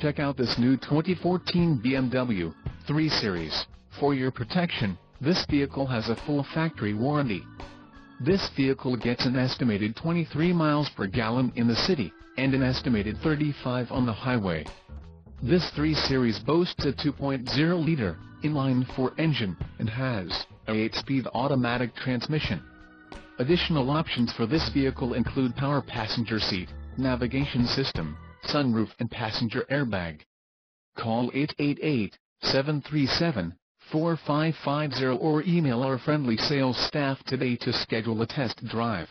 Check out this new 2014 BMW 3 Series. For your protection, this vehicle has a full factory warranty. This vehicle gets an estimated 23 miles per gallon in the city, and an estimated 35 on the highway. This 3 Series boasts a 2.0-liter, inline-4 engine, and has a 8-speed automatic transmission. Additional options for this vehicle include power passenger seat, navigation system, sunroof and passenger airbag. Call 888-737-4550 or email our friendly sales staff today to schedule a test drive.